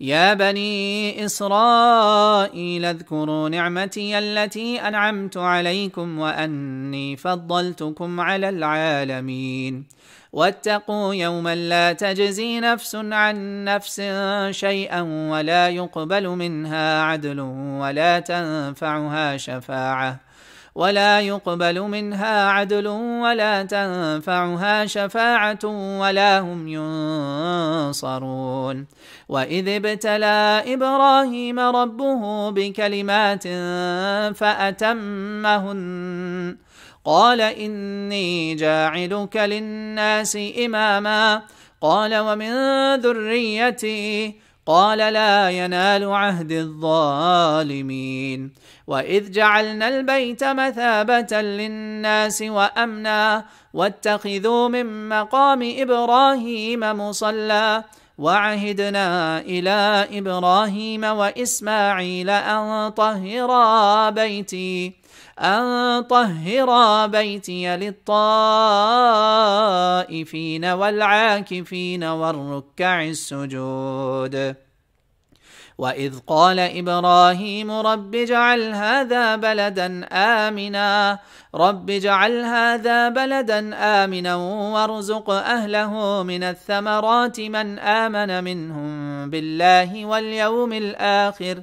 يا بني إسرائيل اذكروا نعمتي التي أنعمت عليكم وأني فضلتكم على العالمين. واتقوا يوما لا تجزي نفس عن نفس شيئا ولا يقبل منها عدل ولا تنفعها شفاعة. ولا يقبل منها عدل ولا تنفعها شفاعة ولا هم ينصرون. وإذ ابتلى إبراهيم ربه بكلمات فأتمهن. قال إني جاعلك للناس إماما. قال ومن ذريتي قال لا ينال عهد الظالمين. وإذ جعلنا البيت مثابة للناس وأمنا واتخذوا من مقام إبراهيم مصلى. وعهدنا إلى إبراهيم وإسماعيل أن طهرا بيتي أن طهرا بيتي للطائفين والعاكفين والركع السجود. وإذ قال إبراهيم رب اجعل هذا بلدا آمنا رب اجعل هذا بلدا آمنا وارزق أهله من الثمرات من آمن منهم بالله واليوم الآخر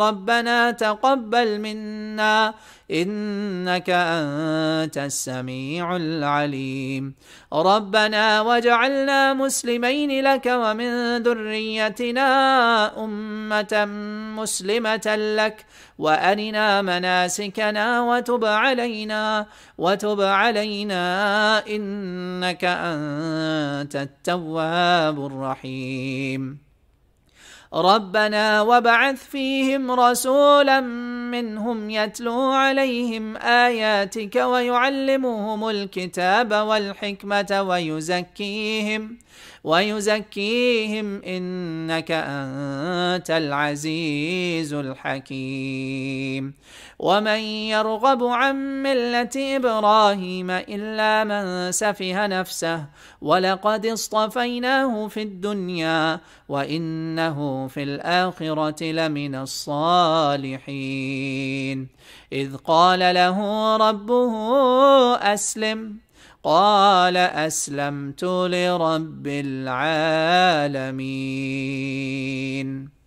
ربنا تقبل منا إنك أنت السميع العليم. ربنا وجعلنا مسلمين لك ومن ذريتنا أمة مسلمة لك. وأرنا مناسكنا وتب علينا وتب علينا إنك أنت التواب الرحيم. ربنا وابعث فيهم رسولا منهم يتلو عليهم آياتك ويعلمهم الكتاب والحكمة ويزكيهم ويزكيهم إنك أنت العزيز الحكيم. ومن يرغب عن ملة إبراهيم إلا من سفه نفسه ولقد اصطفيناه في الدنيا وإنه في الآخرة لمن الصالحين. إذ قال له ربه أسلم. قال أسلمت لرب العالمين.